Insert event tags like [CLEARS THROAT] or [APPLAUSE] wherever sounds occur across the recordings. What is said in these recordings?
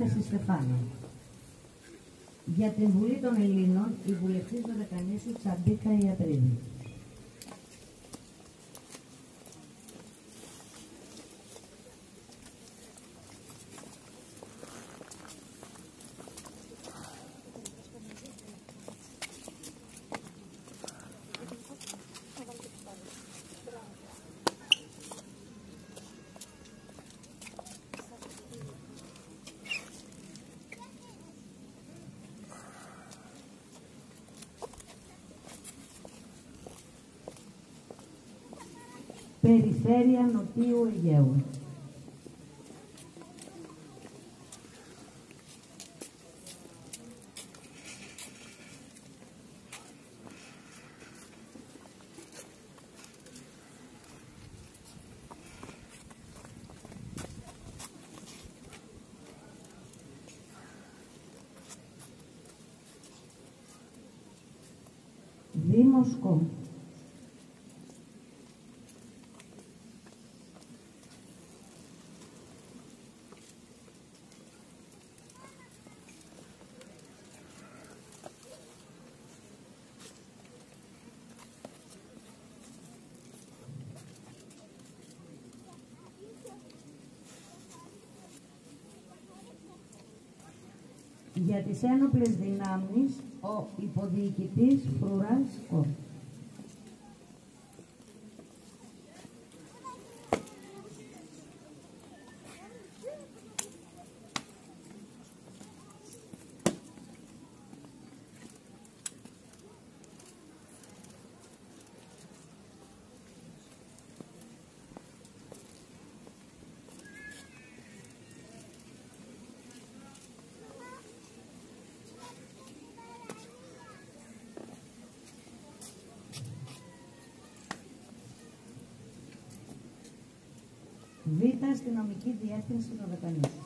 κατάθεση στεφάνων. Για την Βουλή των Ελλήνων, η βουλευτής Δωδεκανήσου Τσαμπίκα Ιατρίδη. Περιφέρεια Νοτιού Αιγαίου. Δήμος Κόμ. Για τις ένοπλες δυνάμεις, ο υποδιοικητής Φρουράς Κόρ. Β. Αστυνομική Διεύθυνση Δωδεκανήσου. Λιμενική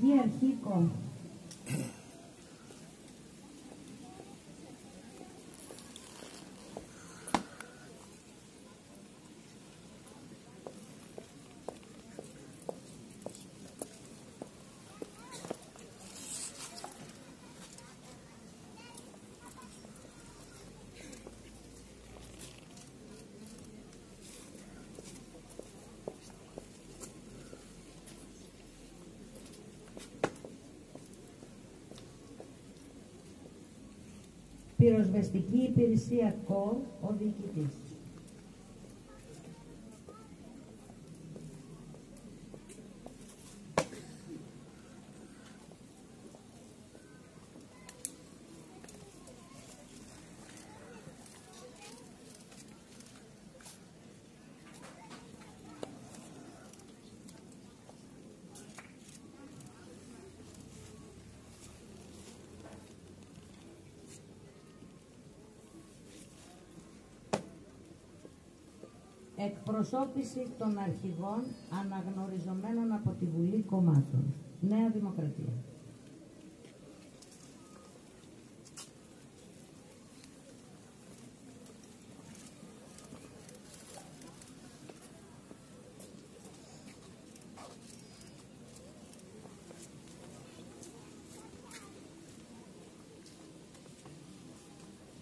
Bien, chicos. Πυροσβεστική Υπηρεσία ΚΟΡ, ο διοικητής. Εκπροσώπηση των αρχηγών αναγνωριζομένων από τη Βουλή Κομμάτων. Νέα Δημοκρατία.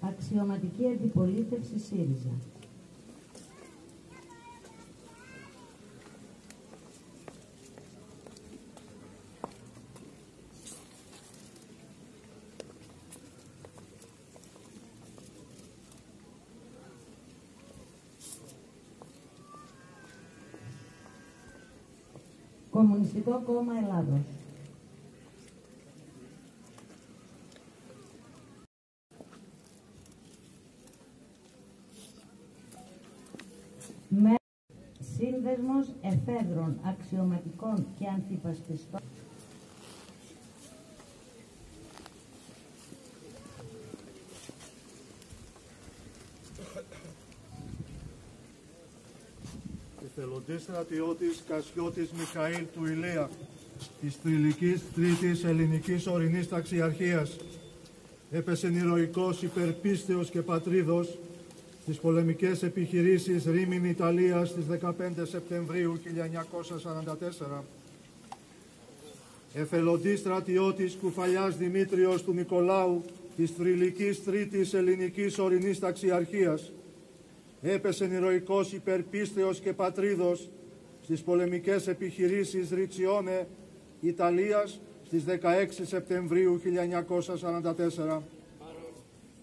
Αξιωματική Αντιπολίτευση ΣΥΡΙΖΑ. Κομμουνιστικό Κόμμα Ελλάδος. Με σύνδεσμος εφέδρων, αξιωματικών και αντιπασπιστών. Εθελοντής στρατιώτης Κασιώτης Μιχαήλ του Ηλία της Τριλικής Τρίτης Ελληνικής Ορεινής Ταξιαρχίας έπεσε ηρωικός υπερπίστεως και πατρίδος στις πολεμικές επιχειρήσεις Ρήμιν Ιταλίας στις 15 Σεπτεμβρίου 1944. Εθελοντής στρατιώτης Κουφαλιάς Δημήτριος του Νικολάου της Τριλικής Τρίτης Ελληνικής Ορεινής Ταξιαρχίας έπεσε ηρωικός υπερπίστεως και πατρίδος στις πολεμικές επιχειρήσεις Ριτσιόνε Ιταλίας στις 16 Σεπτεμβρίου 1944.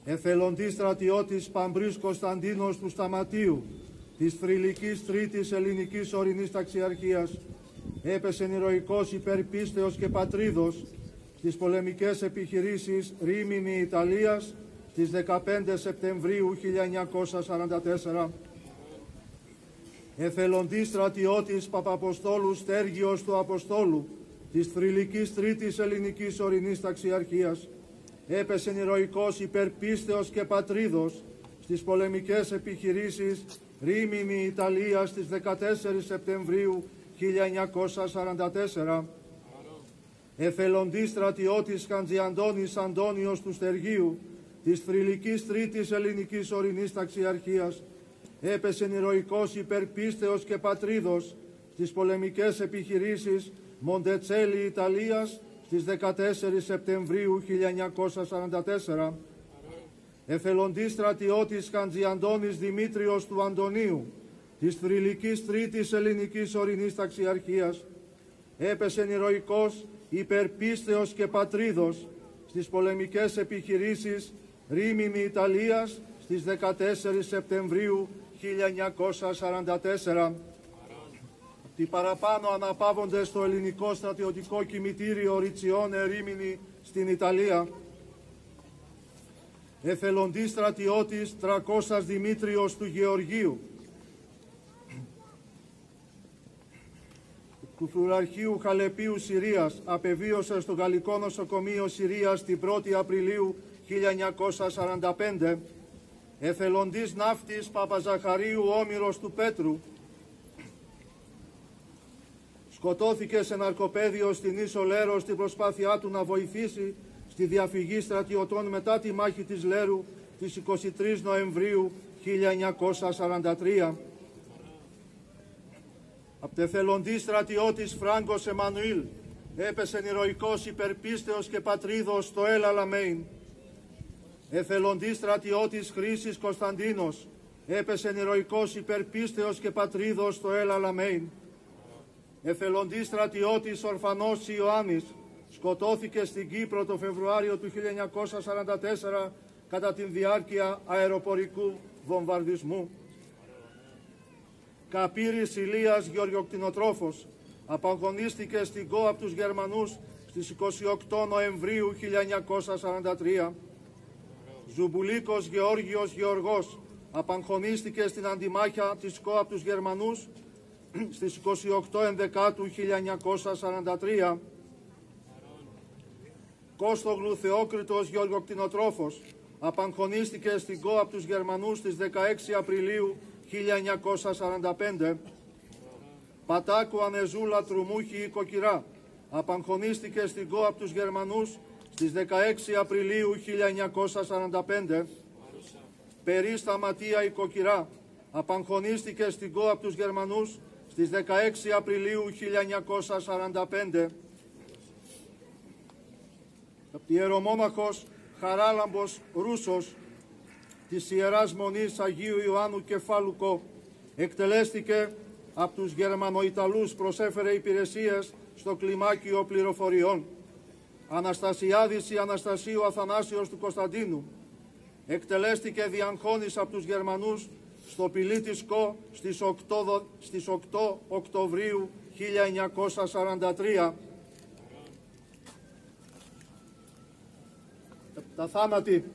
Εθελοντής στρατιώτης Παμπρής Κωνσταντίνος του Σταματίου της Θρηλυκής Τρίτης Ελληνικής Ορεινής Ταξιαρχίας έπεσε ηρωικός υπερπίστεως και πατρίδος στις πολεμικές επιχειρήσεις Ρήμινη Ιταλίας στις 15 Σεπτεμβρίου 1944. Εθελοντής στρατιώτης Παπαποστόλου Στέργιος του Αποστόλου της Θρηλυκής Τρίτης Ελληνικής Ορεινής Ταξιαρχίας έπεσε ηρωικός υπερπίστεως και πατρίδος στις πολεμικές επιχειρήσεις Ρήμινη Ιταλία στις 14 Σεπτεμβρίου 1944. Εθελοντής στρατιώτης Χαντζιαντώνης Αντώνιος του Στεργίου της Θρηλυκής Τρίτης Ελληνικής Ορεινής Ταξιαρχίας έπεσε ηρωικός υπερπίστεως και πατρίδος στις πολεμικές επιχειρήσεις Μοντετσέλη Ιταλίας στις 14 Σεπτεμβρίου 1944. Εθελοντής στρατιώτης Χαντζιαντώνης Δημήτριος του Αντωνίου της Θρηλυκής Τρίτης Ελληνικής Ορεινής Ταξιαρχίας έπεσε ηρωικός υπερπίστεως και πατρίδος στις πολεμικές επιχειρήσεις Ρήμινη Ιταλίας στις 14 Σεπτεμβρίου 1944. Τι παραπάνω αναπαύονται στο ελληνικό στρατιωτικό κημητήριο Ριτσιόνε Ρήμινη στην Ιταλία. Εθελοντής στρατιώτης Τρακώσας Δημήτριος του Γεωργίου. του Φρουραρχείου Χαλεπίου Συρίας απεβίωσε στο Γαλλικό Νοσοκομείο Συρίας την 1η Απριλίου 1945 εθελοντής ναύτης Παπαζαχαρίου Όμηρος του Πέτρου σκοτώθηκε σε ναρκοπέδιο στη νήσο Λέρο στην προσπάθειά του να βοηθήσει στη διαφυγή στρατιωτών μετά τη μάχη της Λέρου της 23 Νοεμβρίου 1943. εθελοντής στρατιώτης Φράγκος Εμμανουήλ έπεσε ηρωικώς υπέρ πίστεως και πατρίδος στο Ελ Αλαμέιν εθελοντής στρατιώτης Χρήσης Κωνσταντίνος, έπεσε ηρωικώς υπέρ πίστεως και πατρίδος στο Ελ Αλαμέιν. Εθελοντής στρατιώτης Ορφανός Ιωάννης, σκοτώθηκε στην Κύπρο το Φεβρουάριο του 1944 κατά τη διάρκεια αεροπορικού βομβαρδισμού. Καπύρης Ηλίας γεωργοκτηνοτρόφος, απαγχονίστηκε στην Κω από τους Γερμανούς στις 28 Νοεμβρίου 1943 Ζουμπουλίκος Γεώργιος γεωργός απαγχονίστηκε στην Αντιμάχεια της Κω από τους Γερμανούς [CLEARS THROAT] στις 28 Ενδεκάτου 1943. Κώστογλου Θεόκριτος Γεωργοκτηνοτρόφος απαγχωνίστηκε στην ΚΟΑ από τους Γερμανούς στις 16 Απριλίου 1945. Πατάκου Ανεζούλα Τρουμούχη Κοκυρά απαγχωνίστηκε στην ΚΟΑ από τους Γερμανούς στις 16 Απριλίου 1945 περί Σταματία η Κοκυρά απαγχωνίστηκε στην ΚΟ από τους Γερμανούς στις 16 Απριλίου 1945 Ιερομόναχος Χαράλαμπος Ρούσος της Ιεράς Μονής Αγίου Ιωάννου Κεφάλουκο εκτελέστηκε από τους Γερμανοϊταλούς προσέφερε υπηρεσίες στο κλιμάκιο πληροφοριών. Αναστασιάδης η Αναστασίου Αθανάσιος του Κωνσταντίνου εκτελέστηκε διαγχώνης από τους Γερμανούς στο πυλί της ΚΟ στις 8, στις 8 Οκτωβρίου 1943. Τα θάνατη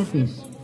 rupees.